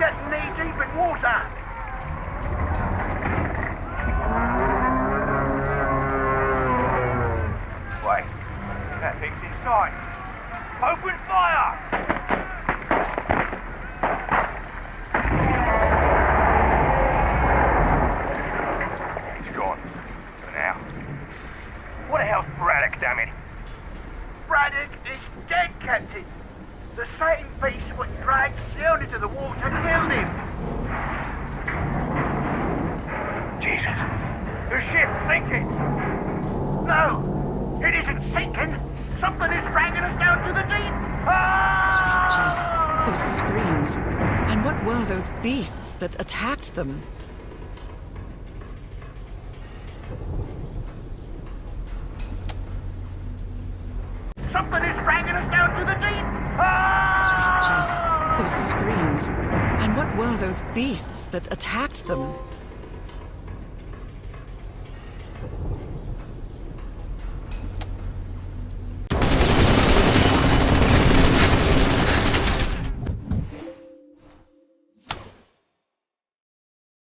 getting knee deep in water. Wait, that thing's inside. Open fire! Braddock is dead, Captain. The same beast which dragged into the water killed him. Jesus. The ship's sinking. No, it isn't sinking. Something is dragging us down to the deep. Sweet Ah! Jesus, those screams. And what were those beasts that attacked them? Something is Screams. And what were those beasts that attacked them?